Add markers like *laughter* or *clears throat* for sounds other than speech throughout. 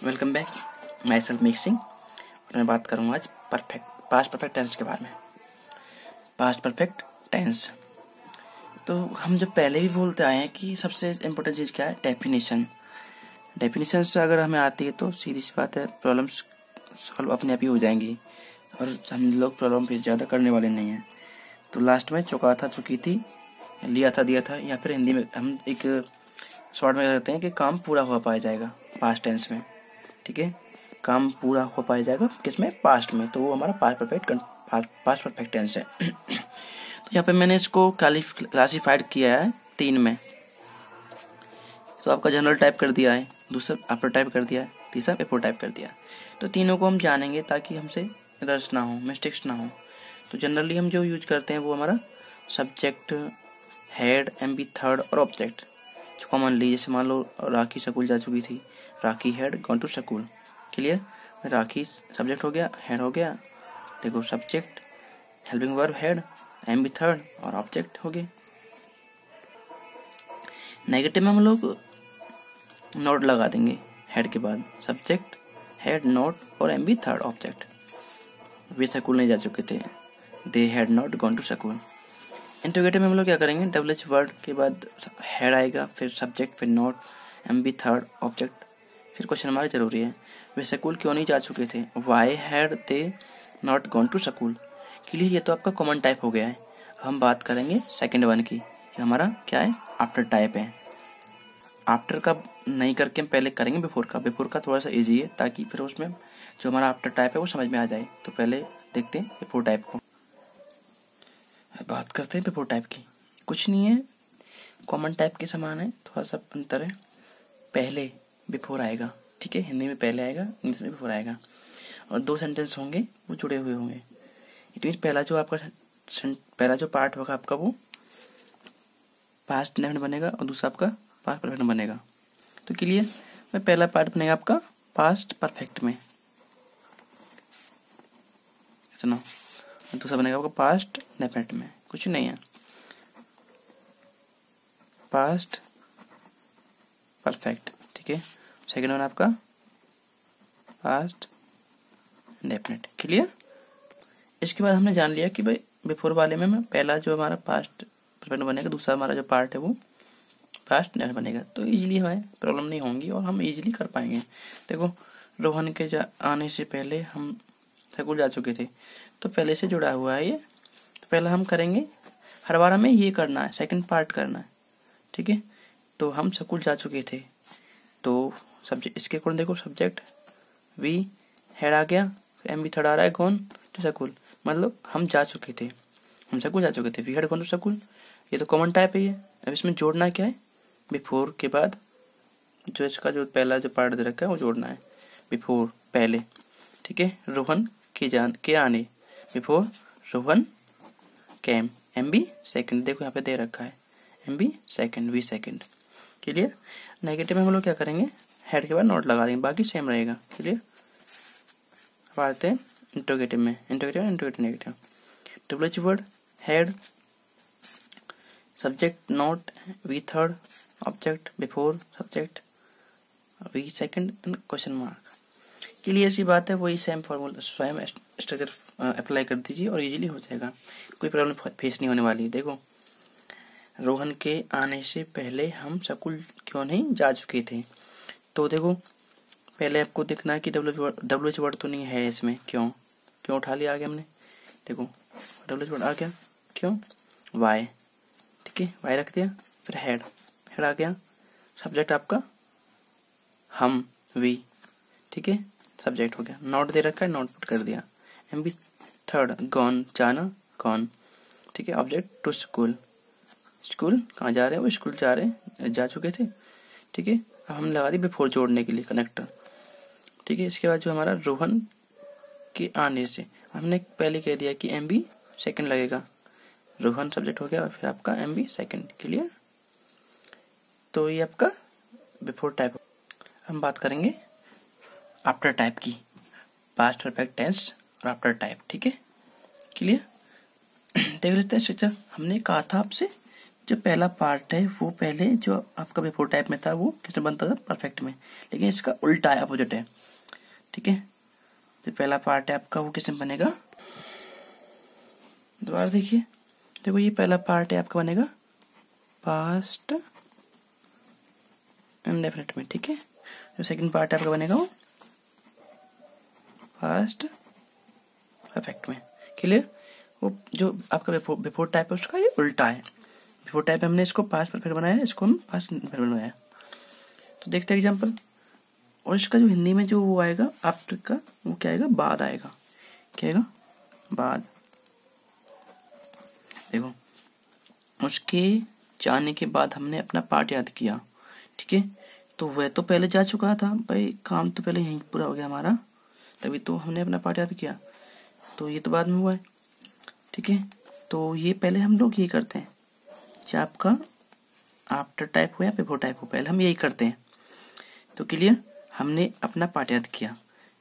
Welcome back myself mixing और मैं बात करूँगा आज परफेक्ट पास्ट परफेक्ट टेंस के बारे में। पास्ट परफेक्ट टेंस तो हम जो पहले भी बोलते आए हैं कि सबसे इम्पोर्टेंट चीज़ क्या है? डेफिनेशन डेफिनेशन से अगर हमें आती है तो सीधी सी बात है प्रॉब्लम्स सॉल्व अपने आप ही हो जाएँगी। और हम लोग प्रॉब्लम फिर ज़्यादा करने वाले नहीं हैं। तो लास्ट में चुका था, चुकी थी, लिया था, दिया था, या फिर हिंदी में हम एक शॉर्ट में कहते हैं कि काम पूरा हो पाया जाएगा पास्ट टेंस में। ठीक है? काम पूरा हो पाया जाएगा किसमें? पास्ट में। तो वो हमारा past perfect past perfect tense है। *clears throat* तो यहाँ पे मैंने इसको क्लासिफाइड किया है तीन में। तो आपका जनरल टाइप कर दिया है। दूसरा अपर टाइप कर दिया है। तीसरा पेपर टाइप कर दिया तो तीनों को हम जानेंगे ताकि हमसे रस ना हो मिस्टेक्स ना हो। तो जनरली हम जो यूज़ करते हैं वो हमारा subject had M B third और ऑब्जेक्ट जो कॉमनली जैसे मान लो राखी स्कूल जा चुकी थी, Rakhi had gone to school clear Rakhi subject हो गया हेड हो गया। देखो subject helping verb had M B third और ऑब्जेक्ट हो गए नेगेटिव में हम लोग नोट लगा देंगे हेड के बाद। सब्जेक्ट हेड नोट और एम बी थर्ड ऑब्जेक्ट वे स्कूल नहीं जा चुके थे। They had not gone to school interrogative में हम लोग क्या करेंगे? डबल एच वर्ड के बाद हेड आएगा, फिर सब्जेक्ट फिर not M B third object फिर क्वेश्चन हमारे ज़रूरी है। वे स्कूल क्यों नहीं जा चुके थे? Why had they not gone to school clear ये तो आपका कॉमन टाइप हो गया है। हम बात करेंगे सेकेंड वन की, कि हमारा क्या है? आफ्टर टाइप है। आफ्टर का नहीं करके हम पहले करेंगे बिफोर का। बिफोर का थोड़ा सा इजी है, ताकि फिर उसमें जो हमारा आफ्टर टाइप है, वो समझ में आ जाए। तो पहले देखते हैं बिफोर टाइप को। बात करते हैं बिफोर टाइप की। कुछ नहीं है। कॉमन टाइप के समान है। थोड़ा सा अंतर है। पहले बिफोर आएगा। ठीक है? हिंदी में पहले आएगा, इंग्लिश में बिफोर आएगा। और दो सेंटेंस होंगे, वो जुड़े हुए होंगे। इट मीन पहला जो आपका पहला जो पार्ट होगा आपका, वो पास्ट नेफ्ट बनेगा और दूसरा आपका पास्ट परफेक्ट बनेगा। तो क्लियर में पहला पार्ट बनेगा आपका पास्ट परफेक्ट में। सुनो दूसरा बनेगा आपका पास्ट डेफिनेट में। कुछ नहीं है। पास्ट परफेक्ट ठीक है? सेकंड वन आपका? पास्ट डेफिनेट क्लियर इसके बाद हमने जान लिया कि भाई बिफोर वाले में मैं पहला जो हमारा पास्ट परफेक्ट बनेगा, दूसरा हमारा जो पार्ट है वो फास्ट नेट बनेगा। तो इजीली हमें प्रॉब्लम नहीं होंगी और हम इजीली कर पाएँगे। देखो, रोहन के जा आने से पहले हम स्कूल जा चुके थे। तो पहले से जुड़ा हुआ है ये। पहले हम करेंगे। हर बार हमें ये करना है सेकंड पार्ट करना है। ठीक है? तो हम स्कूल जा चुके थे। तो सब्जेक्ट इसके अकॉर्डिंग देखो सब्जेक्ट वी हेड आ गया एम बी थर्ड आ रहा है कौन टू स्कूल मतलब हम जा चुके थे। हम स्कूल जा चुके थे। We had gone to school ये तो कॉमन टाइप ही है। अब इसमें जोड़ना क्या है? बिफोर के बाद जो इसका जो पहला जो पार्ट दे रखा है, वो जोड़ना है। बिफोर पहले। ठीक है? रोहन के जान, के आने। Before Rohan came M B second देखो यहाँ पे दे रखा है। M B second V second clear negative में हम लोग क्या करेंगे? हेड के बाद नोट लगा देंगे, बाकी सेम रहेगा। क्लियर अब आते हैं इंटोगेटिव में। Interrogative interrogative negative W H word had subject not V third object before subject V second and question mark clear सी बात है, वही सेम फॉर्मूला स्वयं स्ट्रक्चर अप्लाई कर दीजिए और इजीली हो जाएगा। कोई प्रॉब्लम फेस नहीं होने वाली, देखो। रोहन के आने से पहले हम सकुल क्यों नहीं जा चुके थे? तो देखो, पहले आपको देखना है कि डब्ल्यू डब्ल्यू एच वर्ड तो नहीं है इसमें, क्यों? क्यों उठा लिया आगे हमने? देखो डब्ल्यू एच वर्ड आ गया, क्यों? वाई ठीक है वाई रख दिया, फिर हेड हेड आ गया। सब्जेक्ट आपका, हम वी ठीक है? सब्जेक्ट हो गया। नोट दे रखा है नोट पुट कर दिया। एम बी थर्ड गॉन जाना कौन ठीक है ऑब्जेक्ट टू स्कूल स्कूल कहाँ जा रहे हैं? वो स्कूल जा रहे हैं, जा चुके थे। ठीक है, अब हमने लगा दी बिफोर जोड़ने के लिए कनेक्टर ठीक है, इसके बाद जो हमारा रोहन के आने से, हमने पहले कह दिया कि एम बी सेकेंड लगेगा। रोहन सब्जेक्ट हो गया और फिर आपका एम बी सेकेंड क्लियर तो ये आपका बिफोर टाइप हम बात करेंगे आफ्टर टाइप की। पास्ट परफेक्ट टेंस और आफ्टर टाइप ठीक है? क्लियर *clears throat* देख लेते हैं स्ट्रक्चर हमने कहा था आपसे, जो पहला पार्ट है, वो पहले जो आपका बिफोर टाइप में था, वो किसमें बनता था? परफेक्ट में। लेकिन इसका उल्टा है अपोजिट है। ठीक है? जो पहला पार्ट है आपका, वो किसमें बनेगा? दोबारा देखिए। देखो, ये पहला पार्ट है, आपका बनेगा पास्ट इनडेफिनेट में, ठीक है? जो सेकंड पार्ट आपका बनेगा वो फास्ट परफेक्ट में क्लियर वो जो आपका बिफोर टाइप है, उसका ये उल्टा है। बिफोर टाइप हमने इसको पास्ट परफेक्ट बनाया इसको हम पास्ट परफेक्ट बनाया तो देखते हैं एग्ज़ाम्पल और इसका जो हिंदी में जो वो आएगा आफ्टर का वो क्या आएगा? बाद आएगा। क्या आएगा? बाद। देखो, उसके जाने के बाद हमने अपना पार्ट याद किया, ठीक है? तो वह तो पहले जा चुका था, भाई, काम तो पहले यहीं पूरा हो गया हमारा। तभी तो हमने अपना पार्ट याद किया। तो ये तो बाद में हुआ है। ठीक है? तो ये पहले हम लोग यही करते हैं। चाहे आपका आफ्टर टाइप हो या बिफोर टाइप हो? पहले हम यही करते हैं। तो क्लियर हमने अपना पार्ट याद किया।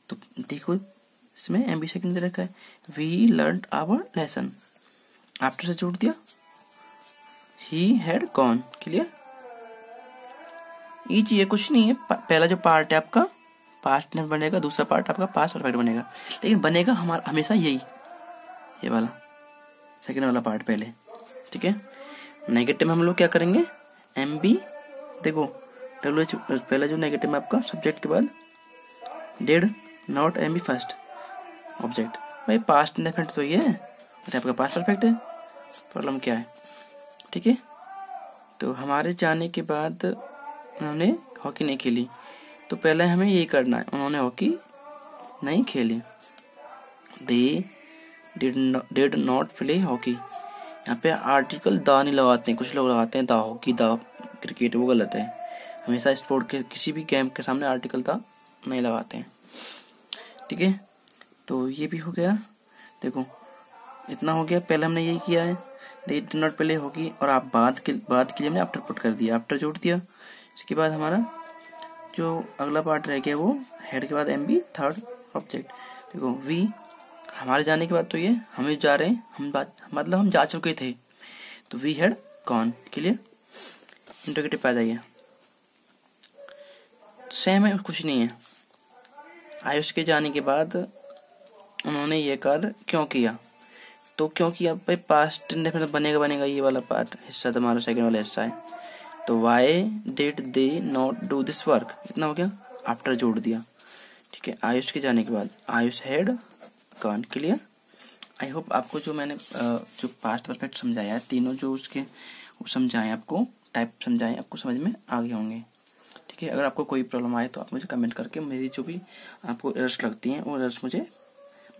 तो देखो, इसमें एम बी सेकेंड दे रखा है? We learn our lesson after से जोड़ दिया। ही हैड गॉन क्लियर ये चीज़ कुछ नहीं है। पहला जो पार्ट है आपका पास्ट में बनेगा, दूसरा पार्ट आपका पास्ट परफेक्ट बनेगा। लेकिन बनेगा हमारा, हमेशा यही। ये वाला। सेकेंड वाला पार्ट पहले। ठीक है? नेगेटिव में हम लोग क्या करेंगे? एम बी देखो डब्ल्यू एच पहला जो नेगेटिव में आपका सब्जेक्ट के बाद did not M B first object भाई पास्ट इंडेफिनेट तो ये है आपका पास्ट परफेक्ट है। प्रॉब्लम क्या है? ठीक है? तो हमारे जाने के बाद उन्होंने हॉकी नहीं खेली। तो पहले हमें यही करना है। उन्होंने हॉकी नहीं खेली। They did not play hockey यहाँ पे आर्टिकल दा नहीं लगाते हैं। कुछ लोग लगाते हैं दा हॉकी दा क्रिकेट वो गलत है। हमेशा स्पोर्ट के, किसी भी गेम के सामने आर्टिकल दा नहीं लगाते हैं। ठीक है? तो ये भी हो गया। देखो, इतना हो गया। पहले हमने यही किया है। They did not play hockey और आप बाद के बाद के लिए हमने आफ्टर पुट कर दिया। आफ्टर जोड़ दिया। इसके बाद हमारा जो अगला पार्ट रह गया वो हेड के बाद एम बी थर्ड ऑब्जेक्ट देखो वी हमारे जाने के बाद तो ये, हम जा रहे हैं, हम बात मतलब हम जा चुके थे। तो we had gone clear interrogative पैदा जाइए सेम है, कुछ नहीं है। आयुष के जाने के बाद उन्होंने ये कार्य क्यों किया? तो क्यों किया? भाई पास्ट बनेगा बनेगा ये वाला पार्ट हिस्सा तो हमारा सेकंड वाला हिस्सा है। तो why did they not do this work इतना हो गया? आफ्टर जोड़ दिया। ठीक है, आयुष के जाने के बाद। Ayush had gone clear I hope आपको जो मैंने जो पास्ट परफेक्ट समझाया है, तीनों जो उसके, वो समझाए आपको टाइप समझाए, आपको समझ में आ गए होंगे। ठीक है, अगर आपको कोई प्रॉब्लम आए तो आप मुझे कमेंट करके मेरी जो भी आपको एरर्स लगती हैं, वो एरर्स मुझे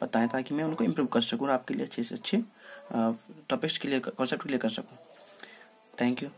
बताएँ ताकि मैं उनको इम्प्रूव कर सकूँ और आपके लिए अच्छे से अच्छे टॉपिक्स के लिए कॉन्सेप्ट क्लियर कर सकूँ। Thank you